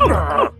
Grrrr!